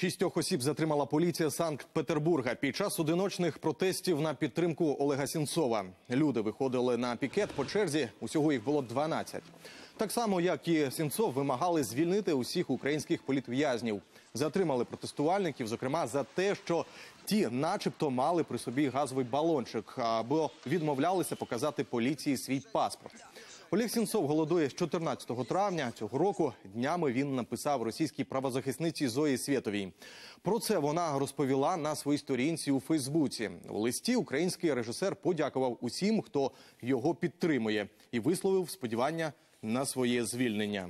Шістьох осіб затримала поліція Санкт-Петербурга під час одиночних протестів на підтримку Олега Сінцова. Люди виходили на пікет по черзі. Усього їх було 12. Так само, як і Сінцов, вимагали звільнити усіх українських політв'язнів. Затримали протестувальників, зокрема за те, що ті, начебто, мали при собі газовий балончик або відмовлялися показати поліції свій паспорт. Олег Сінцов голодує з 14 травня цього року. Днями він написав російській правозахисниці Зої Свєтовій. Про це вона розповіла на своїй сторінці у Фейсбуці. У листі український режисер подякував усім, хто його підтримує, і висловив сподівання на своє звільнення.